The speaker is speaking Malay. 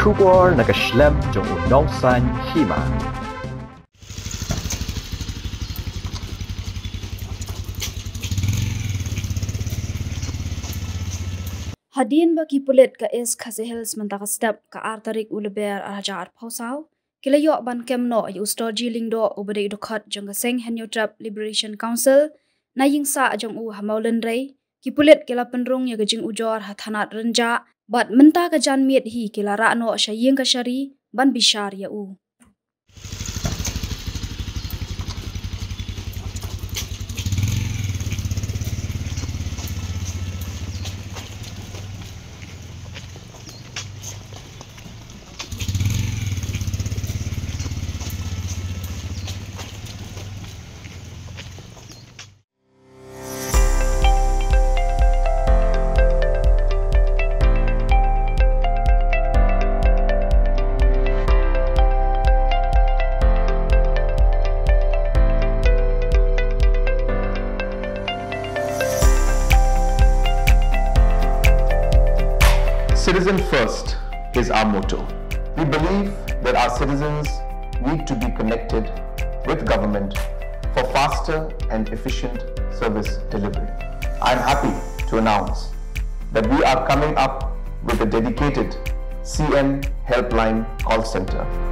Kubor nakaslem jong unong san hima. Hadin bagi pulit ka es kasehel sementara step ka artarik uleber araja ar pausau. Kila yok ban kemno yu sto jiling do ubade idokat jong ka seng henyo trap Liberation Council na ying sa jong u hamaulen rei. Ki kila penrung ya gajing ujor hathanat renja bat menta ka jan miet hi kila ra no syaying ka syari ban bishar ya u. Citizen first is our motto. We believe that our citizens need to be connected with government for faster and efficient service delivery. I am happy to announce that we are coming up with a dedicated CM helpline call center